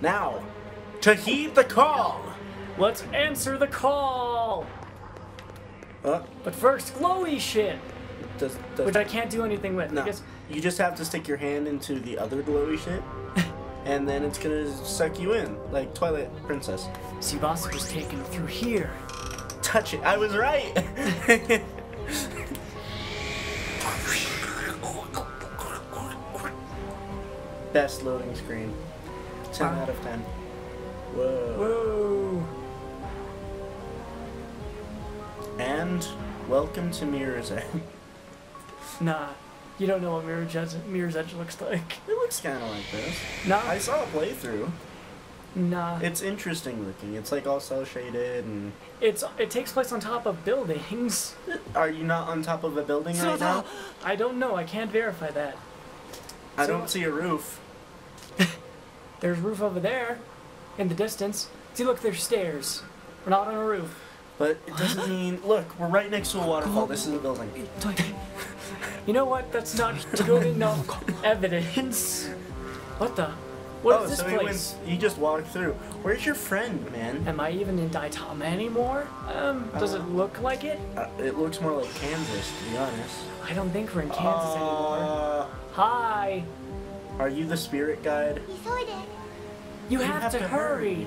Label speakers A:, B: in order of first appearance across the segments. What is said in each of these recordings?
A: Now, to heed the call.
B: Let's answer the call.
A: Uh,
B: But first, glowy shit,
A: does, does,
B: which I can't do anything with.
A: no,
B: I guess
A: you just have to stick your hand into the other glowy shit, and then it's gonna suck you in, like Twilight Princess.
B: Tsubasa was taken through here.
A: Touch it. I was right. Best loading screen. 10
B: Wow.
A: out of 10. Whoa.
B: Whoa.
A: And welcome to Mirror's Edge.
B: Nah, you don't know what Mirror's Edge, Mirror's Edge looks like.
A: It looks kind of like this.
B: Nah,
A: I saw a playthrough.
B: nah.
A: It's interesting looking. It's like all cell shaded and.
B: It's it takes place on top of buildings.
A: Are you not on top of a building right now?
B: I don't know. I can't verify that.
A: I
B: So-
A: don't see a roof.
B: There's roof over there, in the distance. See, look, there's stairs. We're not on a roof.
A: But it doesn't mean. Look, we're right next to a waterfall. This is a building.
B: You know what? That's not good enough evidence. What the? What is
A: oh,
B: this
A: so
B: place?
A: he. He just walked through. Where's your friend, man?
B: Am I even in Daitama anymore? Um, does it look like it?
A: Uh, it looks more like Kansas, to be honest.
B: I don't think we're in Kansas anymore.
A: Uh,
B: Hi.
A: Are you the spirit guide?
C: He's hoarded. You,
B: you have,
A: have,
B: to,
A: to
B: hurry. hurry.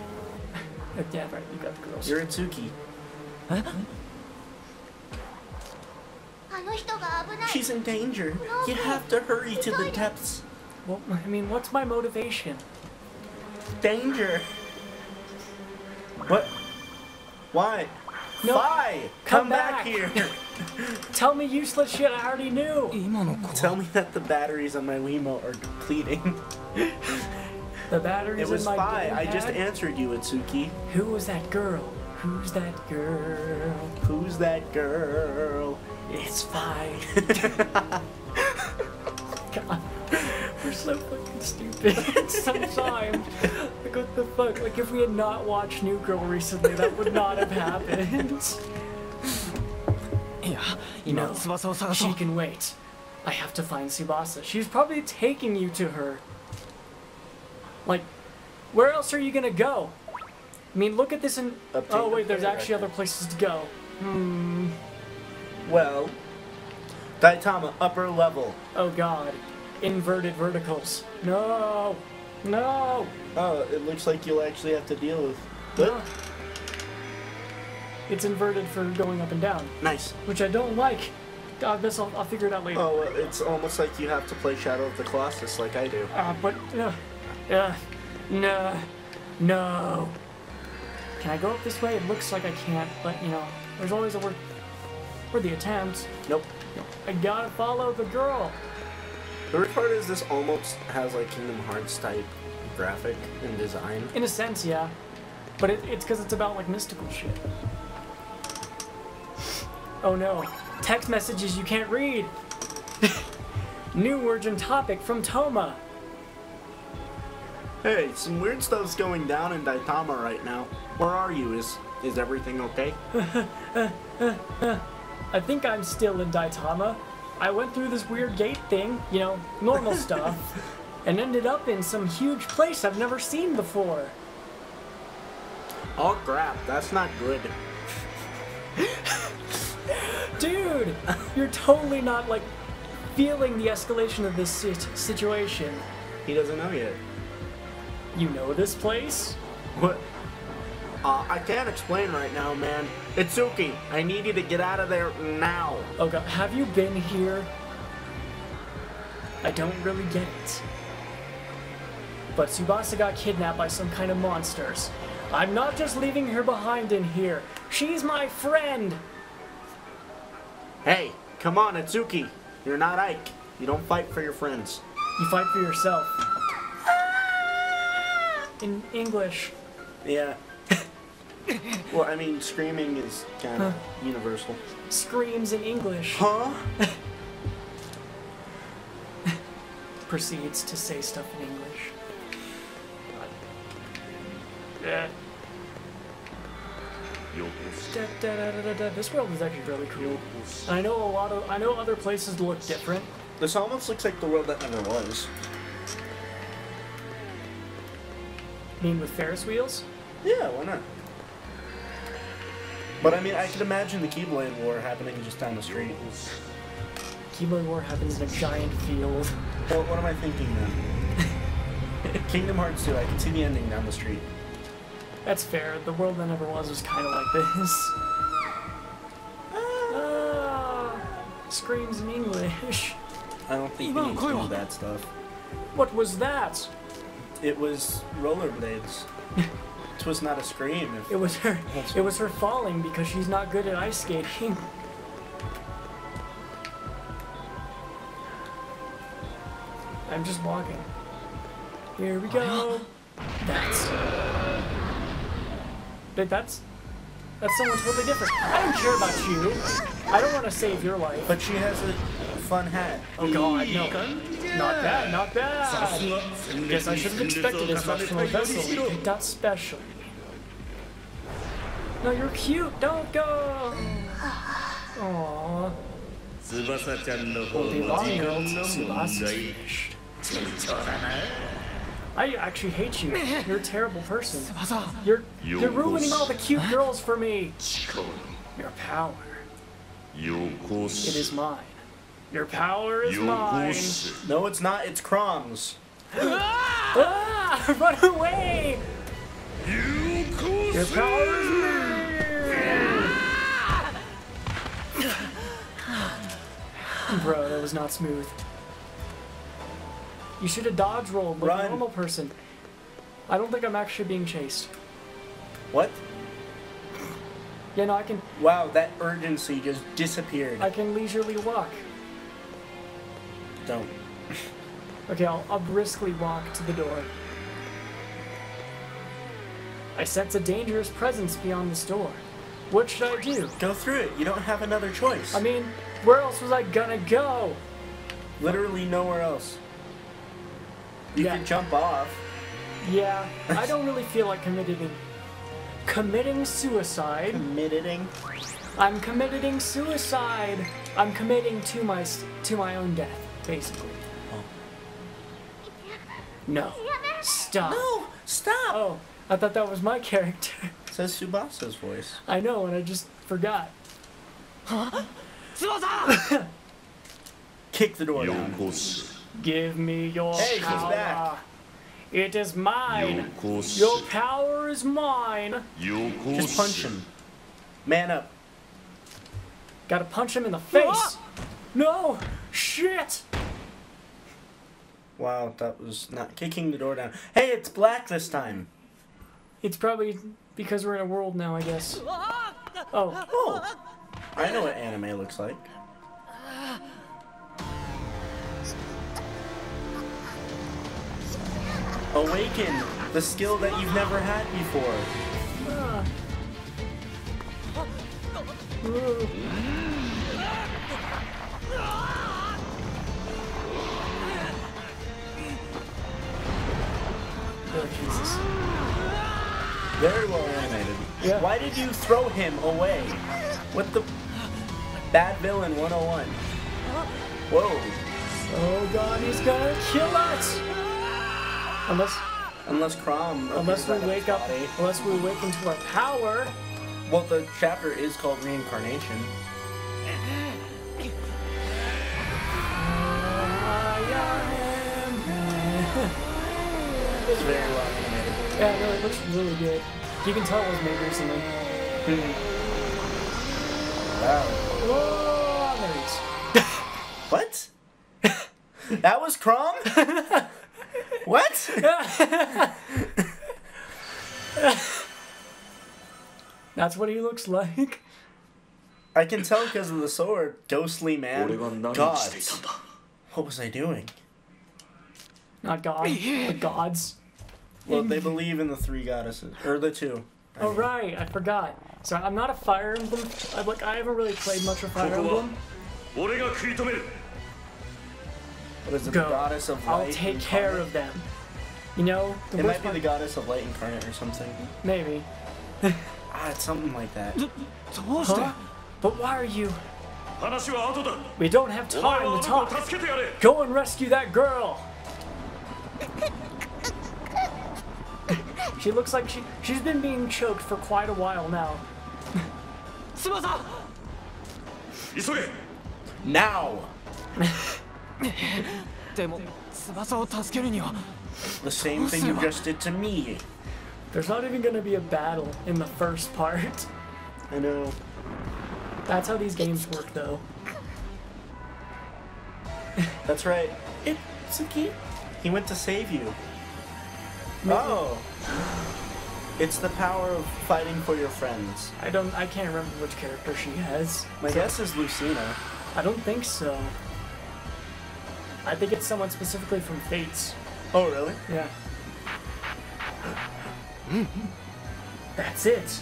B: yeah, right. You got the girls.
A: You're
C: a Tsuki. Huh?
A: She's in danger. You have to hurry to the depths.
B: Well, I mean, what's my motivation?
A: Danger. What? Why?
B: No.
A: Why?
B: Come,
A: Come back.
B: back
A: here.
B: Tell me useless shit I already knew.
A: Tell me that the batteries on my Wiimote are depleting.
B: The batteries
A: It was
B: in my
A: Phi. I just answered you, Atsuki.
B: Who was that girl? Who's that girl?
A: Who's that girl?
B: It's fine. God, we're so fucking stupid sometimes. Like, what the fuck? Like, if we had not watched New Girl recently, that would not have happened. You know, she can wait. I have to find Tsubasa. She's probably taking you to her. Like, where else are you gonna go? I mean, look at this and... oh, wait, there's actually other places to go. Hmm.
A: Well, Daitama, upper level.
B: Oh, God. Inverted verticals. No! No!
A: Oh, it looks like you'll actually have to deal with...
B: It's inverted for going up and down,
A: Nice.
B: which I don't like. I guess I'll, I'll figure it out later.
A: Oh, well, it's almost like you have to play Shadow of the Colossus like I do.
B: Uh, but, uh, uh, no, no. Can I go up this way? It looks like I can't, but, you know, there's always a word for the attempt.
A: Nope.
B: I gotta follow the girl.
A: The weird part is this almost has like Kingdom Hearts type graphic and design.
B: In a sense, yeah. But it, it's because it's about, like, mystical shit. Oh no. Text messages you can't read. New urgent topic from Touma.
A: Hey, some weird stuff's going down in Daitama right now. Where are you? Is is everything okay?
B: I think I'm still in Daitama. I went through this weird gate thing, you know, normal stuff, and ended up in some huge place I've never seen before.
A: Oh crap, that's not good.
B: Dude, you're totally not like feeling the escalation of this sit- situation.
A: He doesn't know yet.
B: You know this place?
A: What? Uh, I can't explain right now, man. Itsuki, I need you to get out of there now.
B: Oh god, have you been here? I don't really get it. But Tsubasa got kidnapped by some kind of monsters. I'm not just leaving her behind in here. She's my friend!
A: Hey, come on, Itsuki. You're not Ike. You don't fight for your friends.
B: You fight for yourself. In English.
A: Yeah. well, I mean, screaming is kind of universal.
B: Screams in English.
A: Huh?
B: Proceeds to say stuff in English. Yeah. Da, da, da. This world is actually really cool. And I know a lot of I know other places look different.
A: This almost looks like the world that never was.
B: mean with Ferris wheels?
A: Yeah, why not? But I mean, I could imagine the Keyblade War happening just down the street.
B: Keyblade War happens in a giant field.
A: Well, what am I thinking then? Kingdom Hearts 2, I can see the ending down the street.
B: That's fair. The world that never was was kind of like this. Ah, screams in English.
A: I don't think we need to do that stuff.
B: What was that?
A: It was rollerblades. it was not a scream.
B: It was her. It was her falling because she's not good at ice skating. I'm just walking. Here we go. That's. But that's that's someone totally different. I don't care about you. I don't want to save your life.
A: But she has a fun hat.
B: Oh god, no. Yeah. Not bad, not bad. Guess I shouldn't expect it as much from a vessel. That's special. No, you're cute. Don't go. Aww. The
D: long-nailed
B: Tsubasa finished. I actually hate you. You're a terrible person. You're, you're ruining all the cute girls for me. Your power. It is mine. Your power is mine.
A: No, it's not. It's Chrom's.
B: ah! Run away! Your power is mine! Bro, that was not smooth. You should have dodge rolled like
A: Run.
B: a normal person. I don't think I'm actually being chased.
A: What?
B: Yeah, no, I can
A: Wow, that urgency just disappeared.
B: I can leisurely walk.
A: Don't.
B: Okay, I'll, I'll briskly walk to the door. I sense a dangerous presence beyond this door. What should I do?
A: Go through it. You don't have another choice.
B: I mean, where else was I gonna go?
A: Literally nowhere else. You
B: Yeah.
A: can jump off.
B: Yeah, I don't really feel like committing committing suicide.
A: Committing.
B: I'm committing suicide. I'm committing to my to my own death, basically. Oh. No. Stop.
A: No! Stop!
B: Oh, I thought that was my character.
A: Says Tsubasa's voice.
B: I know, and I just forgot. Huh? Subasa!
A: Kick the door
D: よ
A: down.
B: Give me your
A: hey,
B: power. It is mine. Your power is mine.
A: Just punch him. Man up.
B: Gotta punch him in the face. No! Shit!
A: Wow, that was not kicking the door down. Hey, it's black this time.
B: It's probably because we're in a world now, I guess. Oh.
A: Oh. I know what anime looks like. Awaken the skill that you've never had before.
B: Oh, Jesus.
A: Very well animated.
B: Yeah.
A: Why did you throw him away? What the bad villain 101? Whoa.
B: Oh god, he's gonna kill us! Unless,
A: Unless Chrom.
B: unless we
A: appears out of
B: wake up, unless we awaken to our power.
A: Well, the chapter is called Reincarnation. It's very well animated.
B: Yeah, no, it looks really good. You can tell it was made recently. Hmm.
A: Wow.
B: Whoa, there he is.
A: What? that was Chrom? what?
B: That's what he looks like.
A: I can tell because of the sword. Ghostly man. Gods. What was I doing?
B: Not God, but gods.
A: Well, they believe in the three goddesses. Or the two. I
B: oh,
A: mean.
B: right. I forgot. So I'm not a Fire Emblem. Like, I haven't really played much of Fire Emblem.
A: What is it,
B: Go.
A: the goddess of light?
B: I'll take care of them. You know, the
A: it might be the goddess of light incarnate or something.
B: Maybe.
A: ah, it's something like that.
B: Huh? But why are you? We don't have time to talk. Go and rescue that girl. she looks like she she's been being choked for quite a while now.
A: now. The same thing you just did to me.
B: There's not even going to be a battle in the first part.
A: I know.
B: That's how these games work, though.
A: That's right. Itsuki, he went to save you. Maybe. Oh. It's the power of fighting for your friends.
B: I don't. I can't remember which character she has.
A: My so. guess is Lucina.
B: I don't think so. I think it's someone specifically from Fates.
A: Oh, really?
B: Yeah. Mm-hmm. That's it.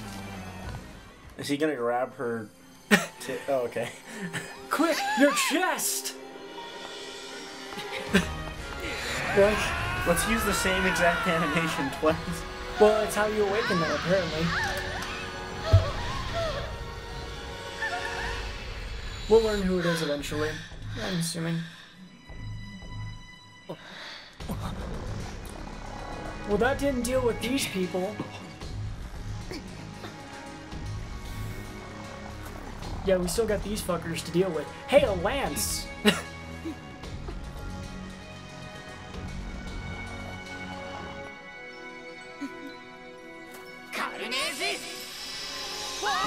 A: Is he gonna grab her? T- oh, okay.
B: Quick, your chest! like,
A: Let's use the same exact animation twice.
B: well, it's how you awaken them, apparently. We'll learn who it is eventually. I'm assuming. Well, that didn't deal with these people. Yeah, we still got these fuckers to deal with. Hey, a lance!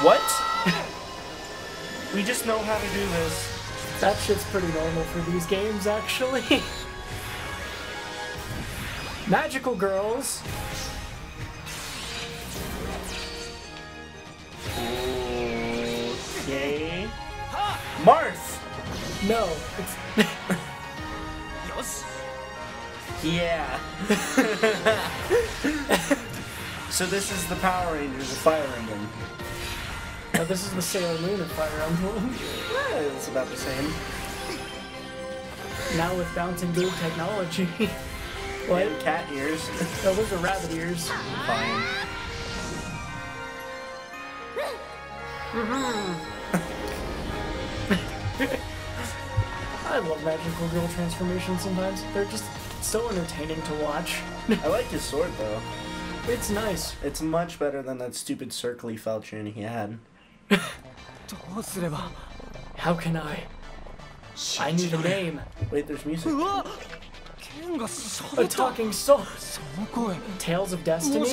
A: What? we just know how to do this.
B: That shit's pretty normal for these games, actually. Magical girls.
A: Okay. Marth!
B: No, it's
A: Yeah. so this is the Power Rangers of Fire Emblem.
B: no, this is the Sailor Moon of Fire Emblem.
A: Yeah, it's about the same.
B: now with Fountain Blue technology. What?
A: And cat ears.
B: no, those are rabbit ears.
A: Fine. Mm-hmm.
B: I love magical girl transformations sometimes. They're just so entertaining to watch.
A: I like his sword though.
B: It's nice.
A: It's much better than that stupid circly falchion he had.
B: How can I? I need a name.
A: Wait, there's music.
B: A talking
E: soul.
B: Tales of Destiny?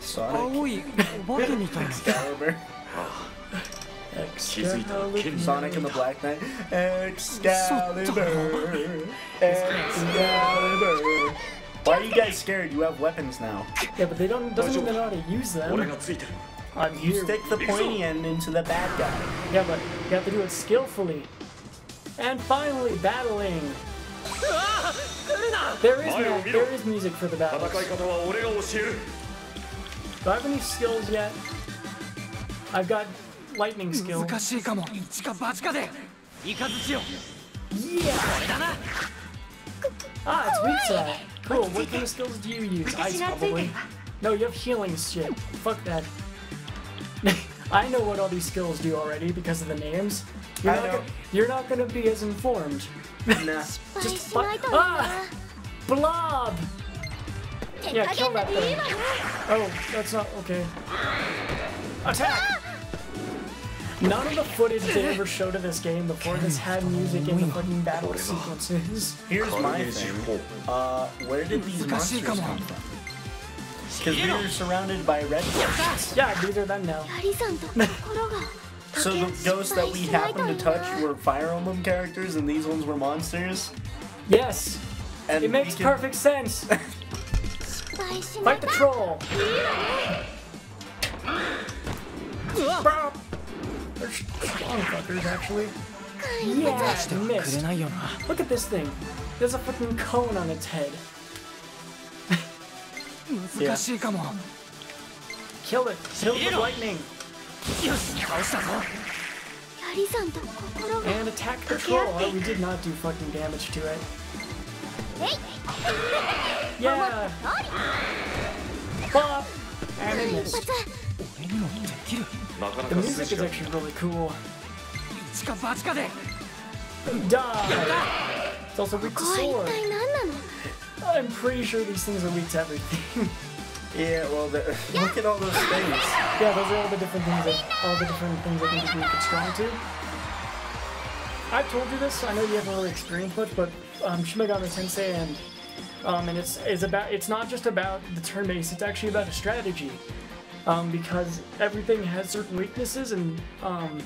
A: Sonic. Excalibur.
B: Excalibur.
A: Sonic and the Black Knight. Excalibur. Excalibur. Why are you guys scared? You have weapons now.
B: Yeah, but they don't doesn't mean they know how to use them. I'm
A: you
B: here.
A: stick the pointy end into the bad guy.
B: Yeah, but you have to do it skillfully. And finally, battling. There is,
D: no,
B: there is music for the battles. Do I have any skills yet? I've got lightning
E: hmm, skill.
B: Yeah! Ah, it's weak. Cool, what kind of skills do you use? Ice, probably. No, you have healing shit. Fuck that. I know what all these skills do already because of the names. You're not, you're not gonna be as informed.
A: Nah.
C: Just
B: ah! Blob! Yeah, kill that thing. Oh, that's not okay. Attack! None of the footage they ever showed of this game before this had music in the fucking battle sequences.
A: Here's my thing. Uh, where did these monsters come from? Because we were surrounded by red.
B: Yeah, these are them now.
A: So the ghosts that we happened to touch were Fire Emblem characters, and these ones were monsters.
B: Yes.
A: And
B: it makes
A: can...
B: perfect sense. Fight the troll. Bro. They're strong fuckers, actually. Yeah, missed. Look at this thing. There's a fucking cone on its head.
E: yeah.
B: Kill it. Kill it with lightning. And attack control. Oh, we did not do fucking damage to it. Yeah. Bop. And
C: I
B: missed. The music is actually really cool. Die. It's also weak to sword. I'm pretty sure these things are weak to everything.
A: Yeah, well, the, look at all those things.
B: Yeah, those are all the different things that all the different things that you can make it strong to. I've told you this. I know you haven't really experienced much, but um, Shin Megami Tensei and um, and it's is about it's not just about the turn base. It's actually about a strategy, um, because everything has certain weaknesses, and um,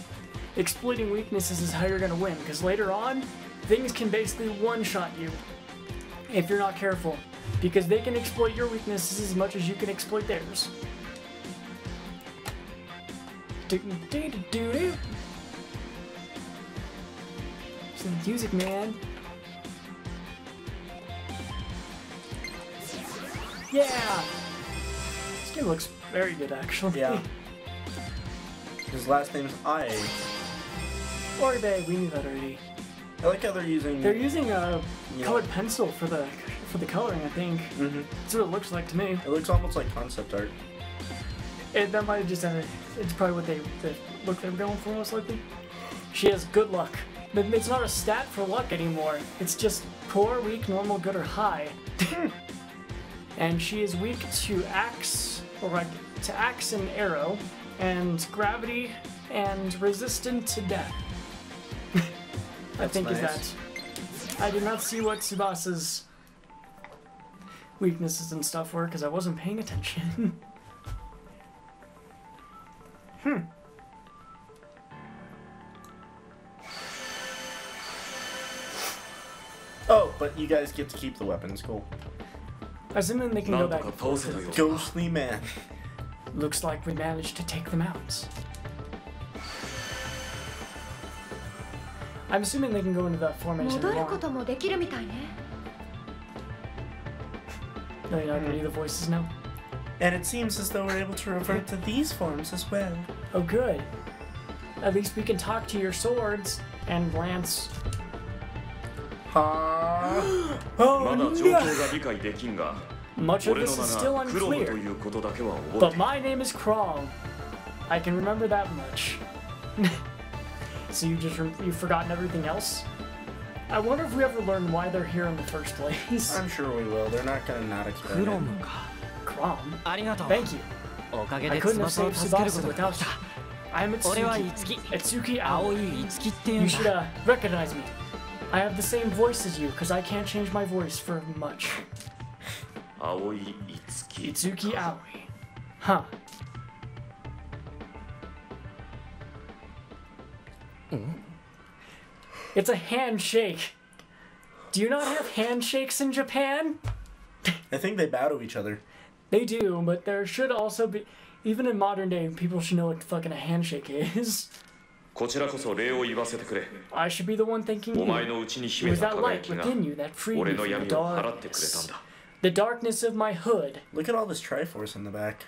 B: exploiting weaknesses is how you're gonna win. Because later on, things can basically one shot you if you're not careful, because they can exploit your weaknesses as much as you can exploit theirs. Some music, man. Yeah! This game looks very good, actually.
A: Yeah. His last name's I.
B: Oribe, we knew that already.
A: I like how they're using.
B: They're using a colored pencil for the for the coloring, I think.
A: Mhm.
B: That's what it looks like to me.
A: It looks almost like concept art.
B: It, that might have just uh, it's probably what they the look they were going for most likely. She has good luck. But it's not a stat for luck anymore. It's just poor, weak, normal, good, or high. and she is weak to axe or like to axe and arrow, and gravity, and resistant to death. I think is that. I did not see what Tsubasa's weaknesses and stuff were because I wasn't paying attention. hmm.
A: Oh, but you guys get to keep the weapons, cool.
B: I assume then they can go back.
A: Ghostly man.
B: Looks like we managed to take them out. I'm assuming they can go into that formation. No, you're not the voices now?
A: And it seems as though we're able to revert to these forms as well.
B: Oh, good. At least we can talk to your swords and lance.
D: Uh,
B: oh, no. Much of this is still unclear, but my name is Chrom. I can remember that much. so you just you've forgotten everything else? I wonder if we ever learn why they're here in the first place.
A: I'm sure we will. They're not gonna not
E: expect
A: it.
E: Chrom.
B: Thank you. I couldn't have saved Tsubasa without
E: you.
B: I'm Itsuki. Itsuki Aoi. You should uh, recognize me. I have the same voice as you because I can't change my voice for much.
D: Aoi
B: Itsuki. Aoi. Huh. Mm? It's a handshake. Do you not have handshakes in Japan?
A: I think they bow to each other.
B: They do, but there should also be, even in modern day, people should know what fucking a handshake is. I should be the one thanking you. It was that light within you that freed me from the darkness. The darkness of my hood.
A: Look at all this Triforce in the back.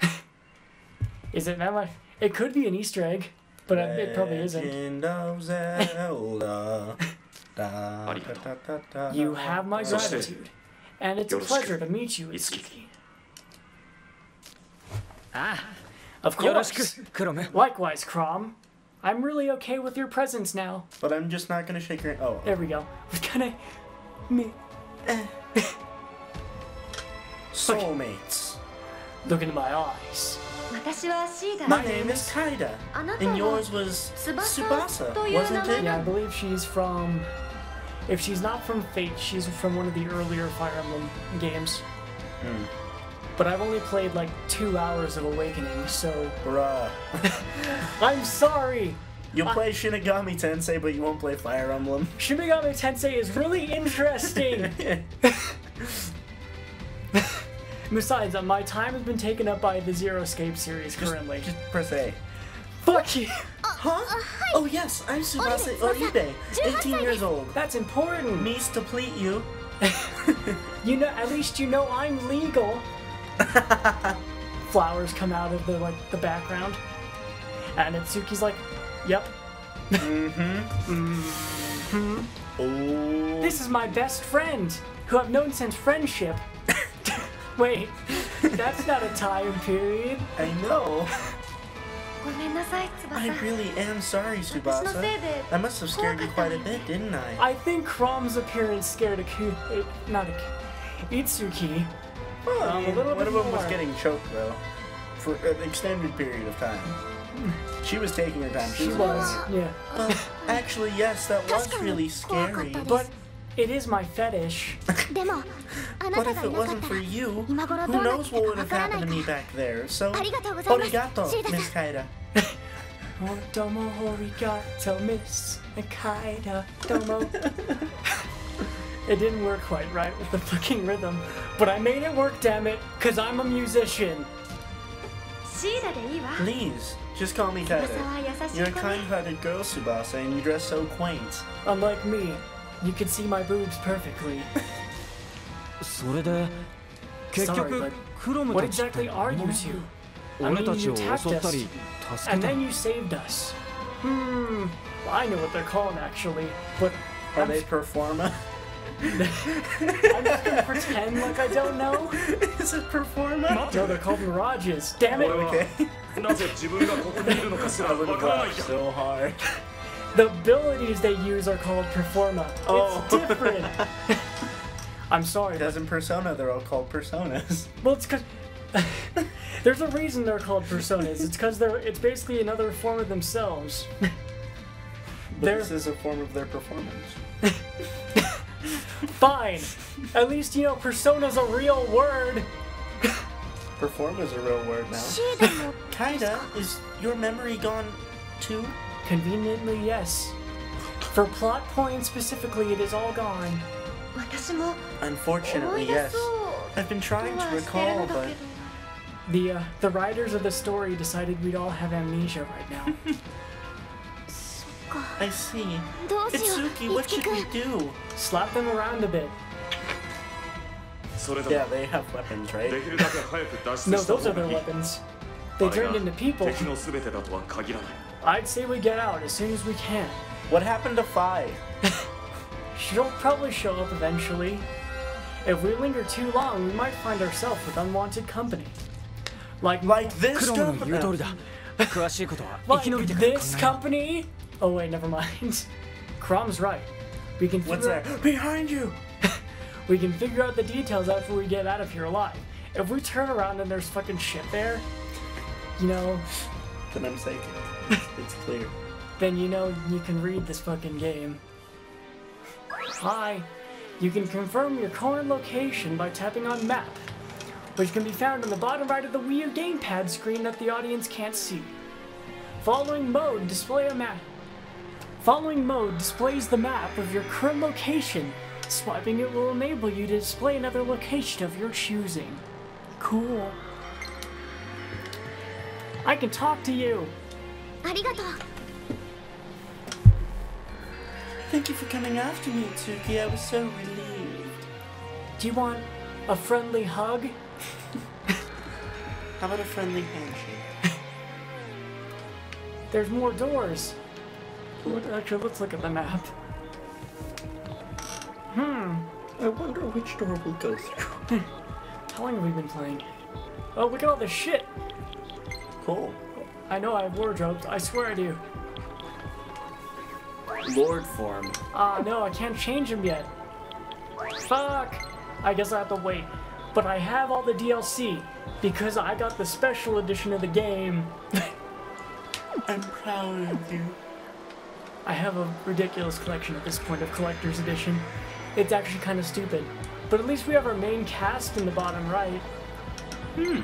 B: is it that much? It could be an Easter egg. But it probably isn't. you have my gratitude, and it's a pleasure to meet you,
D: Itsuki.
E: Ah,
B: of course. Likewise, Chrom. I'm really okay with your presence now.
A: But I'm just not gonna shake your. Oh.
B: There we go. What can I? Me. Eh.
A: Soulmates.
B: Look into my eyes.
A: My name is
C: Caeda,
A: and yours was
C: Tsubasa,
A: wasn't it?
B: Yeah, I believe she's from. If she's not from Fate, she's from one of the earlier Fire Emblem games.
A: Hmm.
B: But I've only played like two hours of Awakening, so.
A: Bruh.
B: I'm sorry!
A: You'll play Shin Megami Tensei, but you won't play Fire Emblem.
B: Shin Megami Tensei is really interesting! Besides, uh, my time has been taken up by the Zero Escape series currently.
A: Just press A.
B: Fuck you.
A: Huh? Oh yes, I'm Tsubasa Oribe, 18 years old.
B: That's important.
A: Means to pleat you.
B: You know, at least you know I'm legal. Flowers come out of the like the background, and Itsuki's like, "Yep, mm-hmm. Mm-hmm.
A: Oh.
B: this is my best friend, who I've known since friendship." Wait, that's not a time period.
A: I know. I really am sorry, Tsubasa. I must have scared you quite a bit, didn't I?
B: I think Chrom's appearance scared Aku... Eh, not a Itsuki.
A: Well,
B: um, I
A: mean, one of them was getting choked, though. For an extended period of time. She was taking her time. She,
B: she
A: was,
B: was. yeah.
A: Well, actually, yes, that was really scary.
B: But it is my fetish.
A: but if it wasn't for you, who knows what would have happened to me back there. So, arigato, Miss Caeda.
B: oh, domo arigato, Miss Caeda, domo. it didn't work quite right with the fucking rhythm, but I made it work, damn it, because I'm a musician.
A: Please, just call me
C: Caeda.
A: You're a kind-hearted girl, Tsubasa, and you dress so quaint.
B: Unlike me, you can see my boobs perfectly.
E: それで結
B: Sorry,
E: 局
B: but
E: クロム
B: What
E: たちって
B: exactly are you two? I
E: 俺
B: mean,
E: たち
B: you
E: を
B: attacked
E: 襲った
B: us,
E: り助け
B: and
E: た
B: then you saved us. Hmm, well, I know what they're called actually, but
A: Are
B: I'm,
A: they performa?
B: I'm just gonna pretend like I don't know.
A: Is it performa?
B: No, they're called mirages. Damn it!
A: Okay.
D: なぜ自分がここにいるのかすら
A: I would
D: わ
A: have
D: からない
A: laughed
D: や
A: so hard.
B: The abilities they use are called Performa.
A: Oh.
B: It's different. I'm sorry.
A: Because in Persona, they're all called Personas.
B: Well, it's because. There's a reason they're called personas. It's because they're it's basically another form of themselves.
A: this is a form of their performance.
B: Fine. At least you know persona's a real word.
A: Perform is a real word now. Kinda. Is your memory gone too?
B: Conveniently, yes. For plot points specifically, it is all gone.
A: Unfortunately, yes. I've been trying to recall, but...
B: The, uh, the writers of the story decided we'd all have amnesia right now.
A: I see. Itsuki, what should we do?
B: Slap them around a bit.
A: Yeah, they have weapons, right?
B: no, those are their weapons. They turned into people. I'd say we get out as soon as we can.
A: What happened to Fi?
B: She'll probably show up eventually. If we linger too long, we might find ourselves with unwanted company. Like,
A: like this company?
B: like this company? Oh wait, never mind. Chrom's right. We can
A: What's that? Behind you!
B: we can figure out the details after we get out of here alive. If we turn around and there's fucking shit there, you know...
A: Then I'm taking it's, clear.
B: then you know you can read this fucking game. Hi. You can confirm your current location by tapping on map, which can be found on the bottom right of the Wii U gamepad screen that the audience can't see. Following mode display a map. Following mode displays the map of your current location. Swiping it will enable you to display another location of your choosing. Cool. I can talk to you.
A: Thank you for coming after me, Tsuki. I was so relieved.
B: Do you want a friendly hug?
A: How about a friendly handshake?
B: There's more doors. Actually, let's look at the map. Hmm.
A: I wonder which door we'll go through.
B: How long have we been playing? Oh, look at all this shit!
A: Cool.
B: I know I have wardrobes. I swear I do.
A: Lord form.
B: Ah, no, I can't change him yet. Fuck. I guess I have to wait. But I have all the DLC because I got the special edition of the game.
A: I'm proud of you.
B: I have a ridiculous collection at this point of collector's edition. It's actually kind of stupid. But at least we have our main cast in the bottom right. Hmm.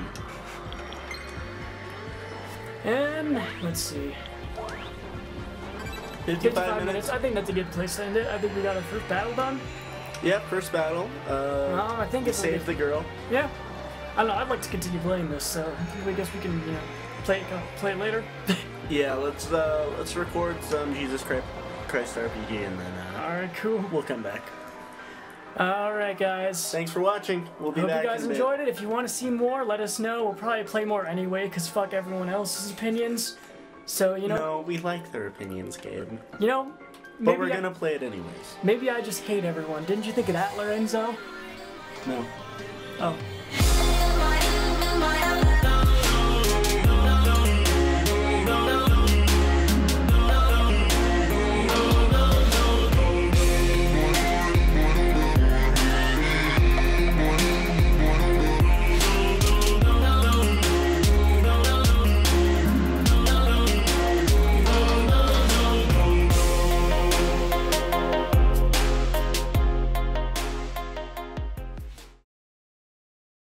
B: And let's see.
A: 55,
B: 55 minutes. I think that's a good place to end it. I think we got our first battle done.
A: Yeah, first battle. Uh,
B: Um, I think it's
A: saved the girl.
B: Yeah. I don't know. I'd like to continue playing this, so I guess we can, you know, play it, play it later.
A: Yeah, let's uh, let's record some Jesus Christ, Christ RPG and then uh,
B: All right, cool.
A: we'll come back.
B: All right, guys.
A: Thanks for watching. We'll be
B: Hope
A: back.
B: you guys
A: in a bit.
B: enjoyed it. If you want to see more, let us know. We'll probably play more anyway, cause fuck everyone else's opinions. So you know,
A: No, we like their opinions, Gabe.
B: you know,
A: But we're
B: I,
A: gonna play it anyways.
B: maybe I just hate everyone. Didn't you think of that, Lorenzo?
A: No.
B: Oh,